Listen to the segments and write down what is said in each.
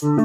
Brazil's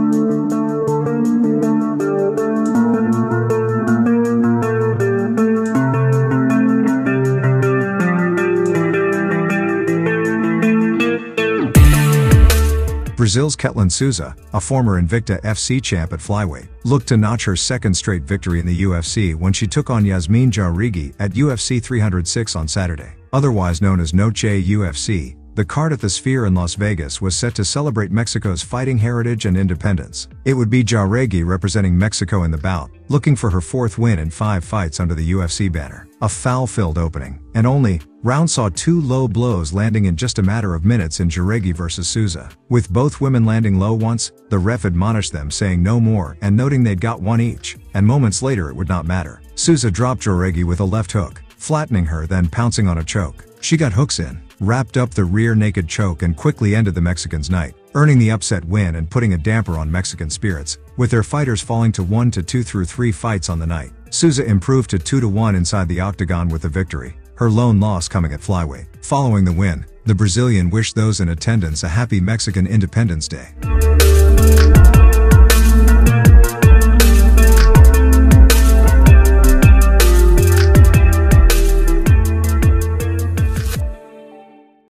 Ketlen Souza, a former Invicta FC champ at flyweight, looked to notch her second straight victory in the UFC when she took on Yazmin Jauregui at UFC 306 on Saturday. Otherwise known as Noche UFC, the card at the Sphere in Las Vegas was set to celebrate Mexico's fighting heritage and independence. It would be Jauregui representing Mexico in the bout, looking for her fourth win in five fights under the UFC banner. A foul-filled opening, and only, round saw two low blows landing in just a matter of minutes in Jauregui versus Souza. With both women landing low once, the ref admonished them saying no more and noting they'd got one each, and moments later it would not matter. Souza dropped Jauregui with a left hook, flattening her then pouncing on a choke. She got hooks in, wrapped up the rear naked choke and quickly ended the Mexican's night, earning the upset win and putting a damper on Mexican spirits, with their fighters falling to 1 to 2 through 3 fights on the night. Souza improved to 2 to 1 inside the octagon with the victory, her lone loss coming at flyweight. Following the win, the Brazilian wished those in attendance a happy Mexican Independence Day.